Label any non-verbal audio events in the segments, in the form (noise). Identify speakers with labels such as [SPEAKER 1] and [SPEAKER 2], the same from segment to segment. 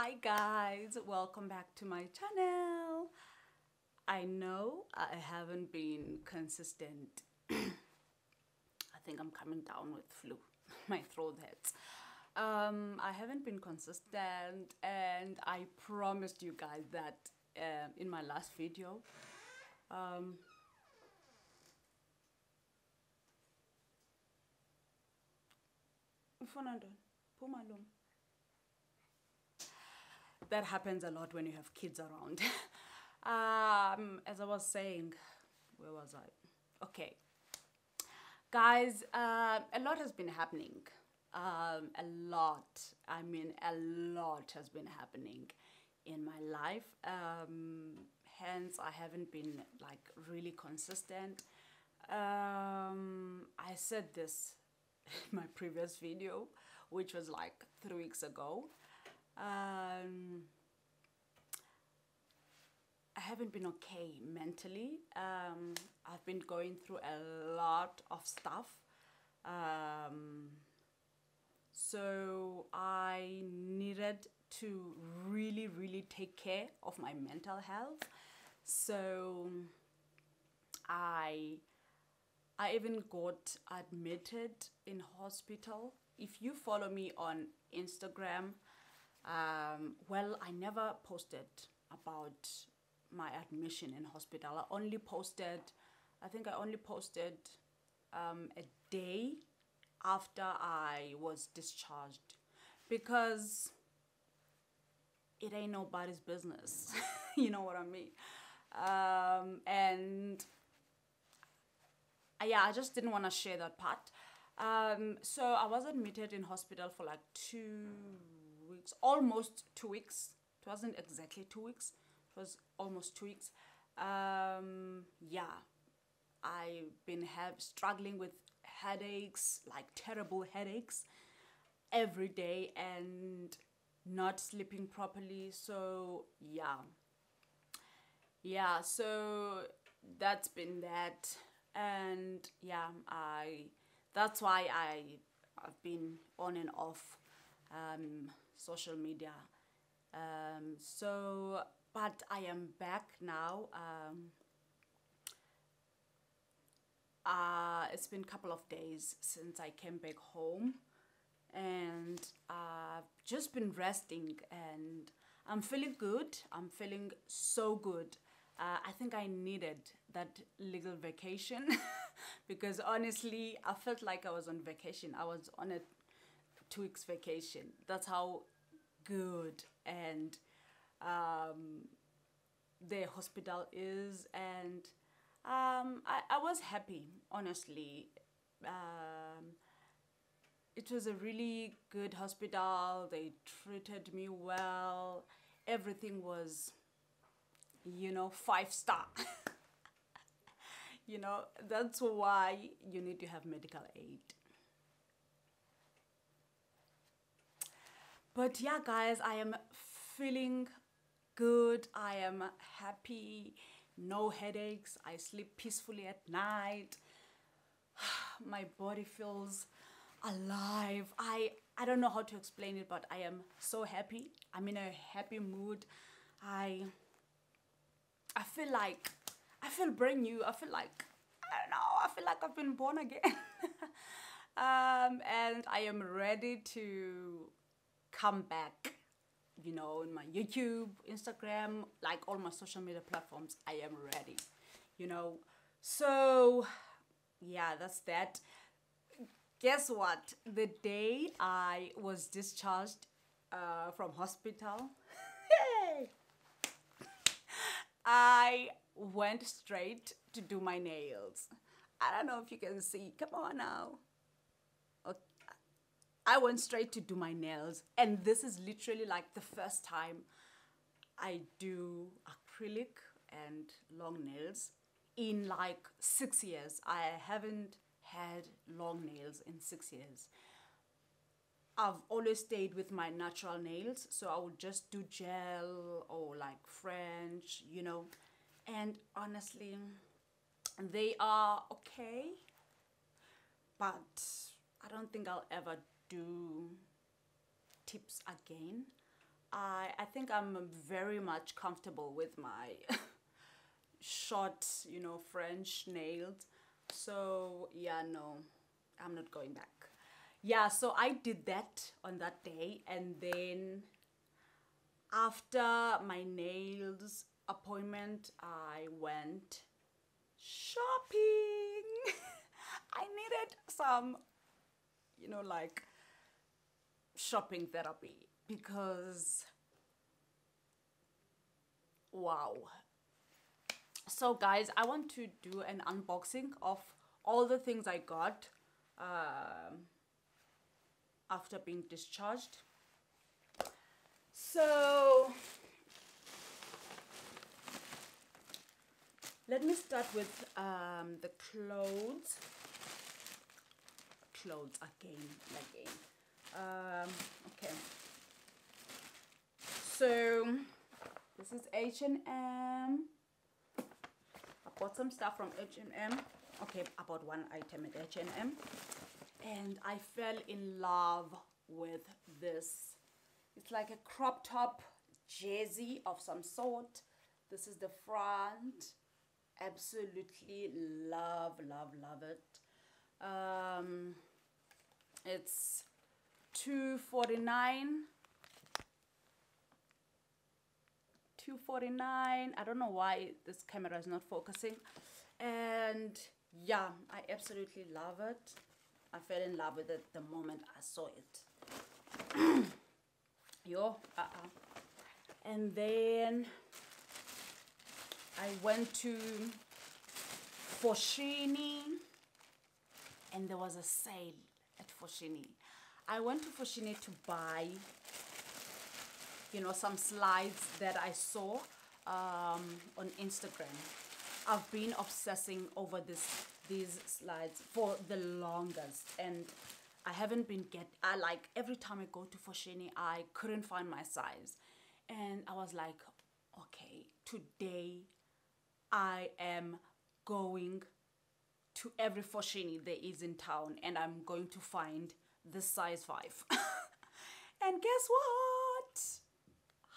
[SPEAKER 1] Hi guys, welcome back to my channel. I know I haven't been consistent. (clears throat) I think I'm coming down with flu. (laughs) my throat hurts. Um, I haven't been consistent and I promised you guys that um, in my last video. Um, that happens a lot when you have kids around. (laughs) um, as I was saying, where was I? Okay. Guys, uh, a lot has been happening. Um, a lot. I mean, a lot has been happening in my life. Um, hence, I haven't been like really consistent. Um, I said this (laughs) in my previous video, which was like three weeks ago. Um, I haven't been okay mentally. Um, I've been going through a lot of stuff. Um, so I needed to really, really take care of my mental health. So I I even got admitted in hospital. If you follow me on Instagram, um, well, I never posted about my admission in hospital. I only posted, I think I only posted um, a day after I was discharged because it ain't nobody's business. (laughs) you know what I mean? Um, and yeah, I just didn't want to share that part. Um, so I was admitted in hospital for like two weeks, almost two weeks. It wasn't exactly two weeks. It was almost two weeks. Um, yeah, I've been have struggling with headaches, like terrible headaches, every day, and not sleeping properly. So yeah, yeah. So that's been that, and yeah, I. That's why I I've been on and off um, social media. Um, so, but I am back now. Um, uh, it's been a couple of days since I came back home and I've just been resting and I'm feeling good. I'm feeling so good. Uh, I think I needed that little vacation (laughs) because honestly, I felt like I was on vacation. I was on a two weeks vacation. That's how good and um, the hospital is. And um, I, I was happy, honestly. Um, it was a really good hospital. They treated me well. Everything was, you know, five star. (laughs) you know, that's why you need to have medical aid. But yeah, guys, I am feeling good. I am happy. No headaches. I sleep peacefully at night. (sighs) My body feels alive. I I don't know how to explain it, but I am so happy. I'm in a happy mood. I I feel like I feel brand new. I feel like I don't know. I feel like I've been born again. (laughs) um, and I am ready to come back you know in my youtube instagram like all my social media platforms i am ready you know? So yeah that's that. Guess what? The day i was discharged uh, from hospital. (laughs) I went straight to do my nails. I don't know if you can see. Come on now I went straight to do my nails. And this is literally like the first time I do acrylic and long nails in like six years. I haven't had long nails in six years. I've always stayed with my natural nails, so I would just do gel or like French, you know. And honestly, they are okay, but I don't think I'll ever do tips again I I think I'm very much comfortable with my (laughs) short, you know, French nails. So yeah, no, I'm not going back. Yeah, so I did that on that day, and then after my nails appointment, I went shopping. (laughs) I needed some, you know, like shopping therapy because wow. So, guys, I want to do an unboxing of all the things I got um, after being discharged. So, let me start with um, the clothes. Clothes again, again. Um, okay. So this is H&M. I bought some stuff from H&M. Okay, I bought one item at H&M. And I fell in love with this. It's like a crop top jersey of some sort. This is the front absolutely love love love it um it's 249 249 i don't know why this camera is not focusing. And yeah i absolutely love it. I fell in love with it the moment i saw it. (clears throat) Yo uh-uh. And then I went to Foschini and there was a sale at Foschini. I went to Foschini to buy, you know, some slides that I saw um, on Instagram. I've been obsessing over this these slides for the longest and I haven't been get I like every time I go to Foschini I couldn't find my size and I was like okay today I am going to every Foschini there is in town and I'm going to find the size 5. (laughs) and guess what?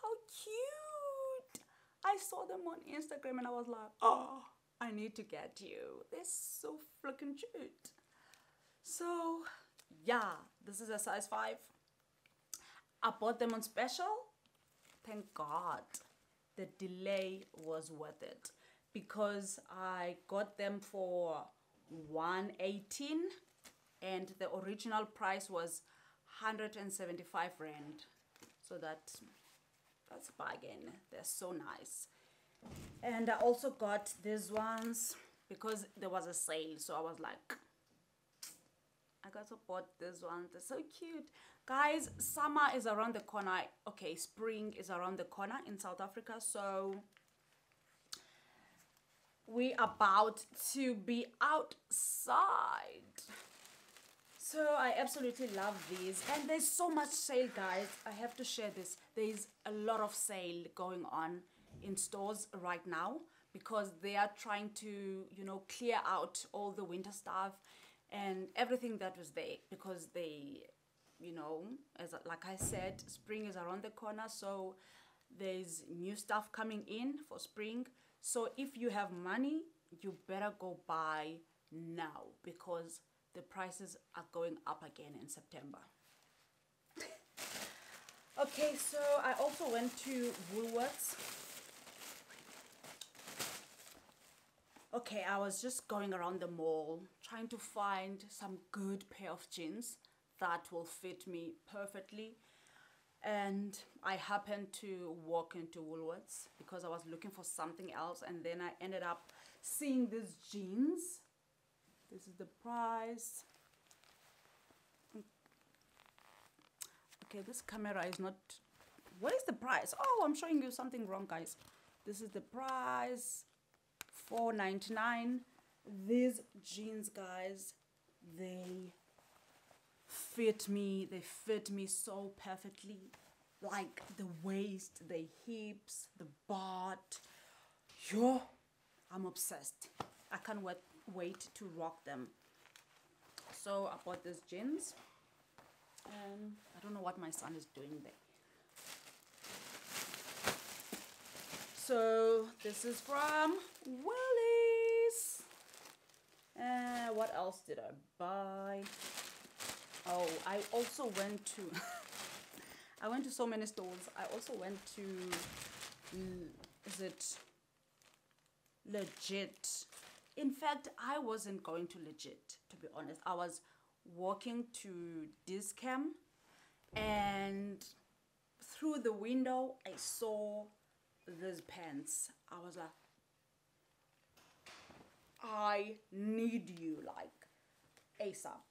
[SPEAKER 1] How cute! I saw them on Instagram and I was like, oh, I need to get you. They're so freaking cute. So, yeah, this is a size 5. I bought them on special. Thank God. The delay was worth it because I got them for 118 and the original price was 175 rand. So that that's a bargain. They're so nice. And I also got these ones because there was a sale. So I was like I got to bought these ones. They're so cute. Guys summer is around the corner. Okay spring is around the corner in South Africa. So we about to be outside so i absolutely love these. And there's so much sale guys. I have to share this. There's a lot of sale going on in stores right now because they are trying to you know clear out all the winter stuff and everything that was there because they you know as like i said spring is around the corner. So there's new stuff coming in for spring. So if you have money, you better go buy now because the prices are going up again in September. (laughs) okay, so I also went to Woolworths. Okay, I was just going around the mall trying to find some good pair of jeans that will fit me perfectly and I happened to walk into Woolworths because I was looking for something else and then I ended up seeing these jeans this is the price. Okay this camera is not what is the price? Oh I'm showing you something wrong guys. This is the price 4.99 these jeans guys they fit me they fit me so perfectly. Like the waist the hips the butt. Yo i'm obsessed. I can't wait wait to rock them so i bought these jeans and i don't know what my son is doing there So this is from Woolies. Uh, what else did I buy? Oh, I also went to. (laughs) I went to so many stores. I also went to. Is it legit? In fact, I wasn't going to legit, to be honest. I was walking to Dis-Chem and through the window, I saw these pants. I was like, I need you like ASAP.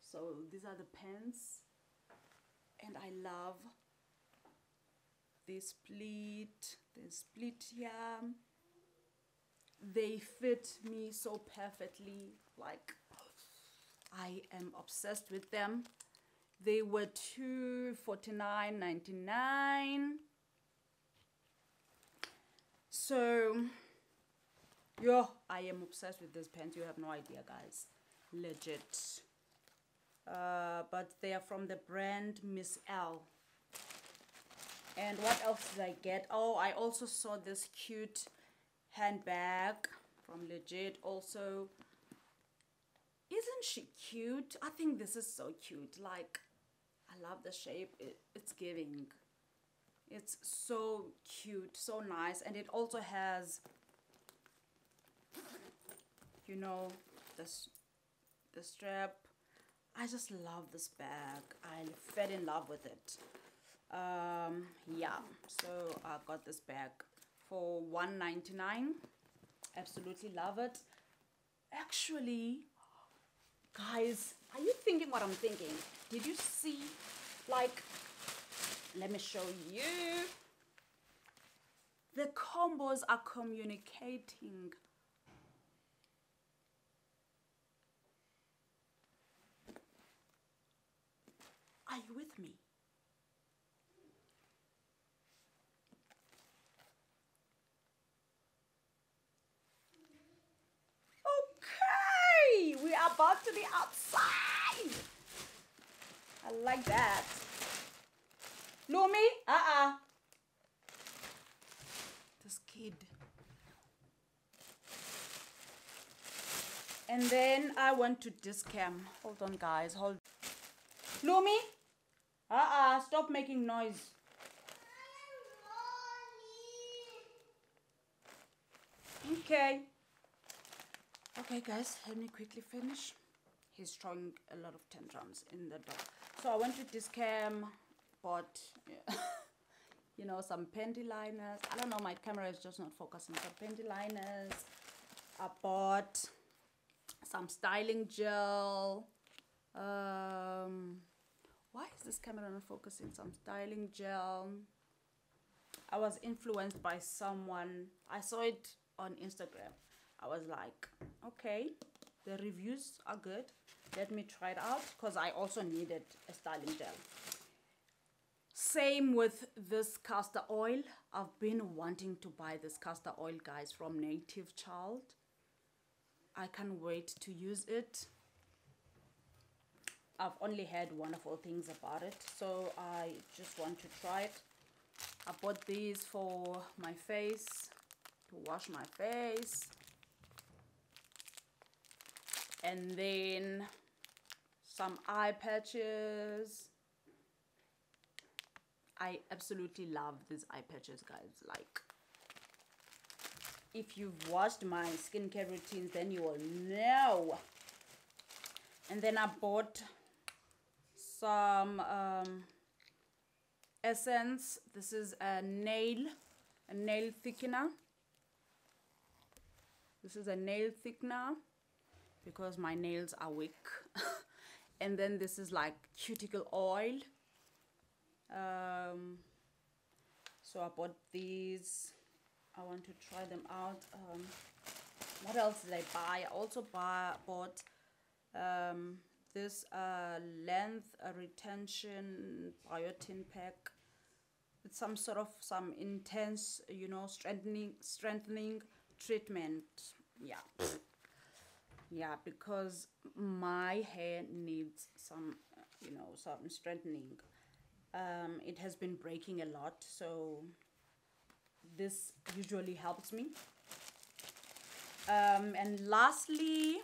[SPEAKER 1] So these are the pants, and I love this split, the split here. They fit me so perfectly. Like I am obsessed with them. They were two forty nine ninety nine. So, yo, I am obsessed with these pants. You have no idea, guys. Legit. Uh, but they are from the brand Miss L. And what else did I get? Oh, I also saw this cute handbag from Legit. Also, isn't she cute? I think this is so cute. Like, I love the shape. It, it's giving. It's so cute, so nice. And it also has, you know, this the strap. I just love this bag. I fell in love with it. Um, yeah, so I got this bag for 1.99. Absolutely love it. Actually, guys, are you thinking what I'm thinking? Did you see, like, let me show you. The combos are communicating. Are you with me? Okay, we are about to be outside. I like that. Lumi? Uh-uh. This kid. And then I went to Dis-Chem. Hold on, guys. Hold. Lumi? Uh-uh. Stop making noise. Okay. Okay, guys. Let me quickly finish. He's throwing a lot of tantrums in the door. So I went to Dis-Chem bought yeah, (laughs) you know some panty liners i don't know my camera is just not focusing some panty liners i bought some styling gel um why is this camera not focusing some styling gel i was influenced by someone i saw it on instagram i was like okay the reviews are good let me try it out because i also needed a styling gel same with this castor oil. I've been wanting to buy this castor oil, guys, from Native Child. I can't wait to use it. I've only heard wonderful things about it, so I just want to try it. I bought these for my face, to wash my face. And then some eye patches I absolutely love these eye patches, guys. Like, if you've watched my skincare routines, then you will know. And then I bought some um, essence. This is a nail, a nail thickener. This is a nail thickener because my nails are weak. (laughs) and then this is like cuticle oil. Um, so I bought these. I want to try them out. Um, what else did I buy? I also buy, bought um, this uh, length uh, retention biotin pack. It's some sort of some intense you know strengthening strengthening treatment. Yeah yeah because my hair needs some you know some strengthening. Um, it has been breaking a lot so this usually helps me. Um, and lastly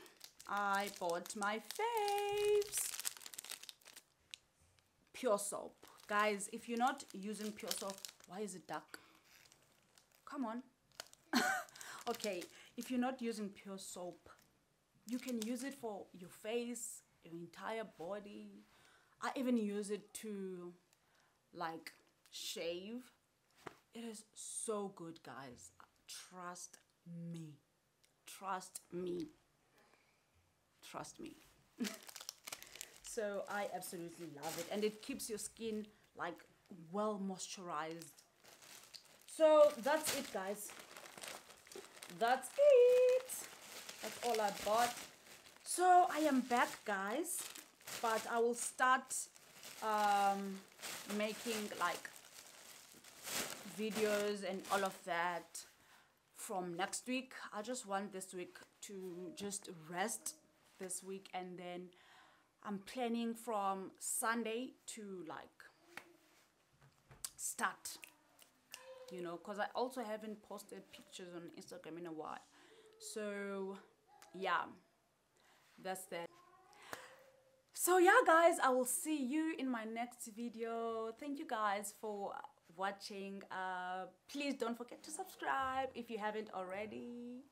[SPEAKER 1] I bought my faves pure soap. Guys if you're not using pure soap why is it dark? Come on. (laughs) Okay if you're not using pure soap you can use it for your face your entire body. I even use it to like shave. It is so good guys. Trust me. Trust me. Trust me. (laughs) So i absolutely love it. And it keeps your skin like well moisturized. So that's it guys. That's it that's all i bought. So i am back guys. But i will start um making like videos and all of that from next week. I just want this week to just rest this week and then i'm planning from sunday to like start you know because i also haven't posted pictures on instagram in a while. So yeah. That's that so yeah guys i will see you in my next video. Thank you guys for watching. Uh please don't forget to subscribe if you haven't already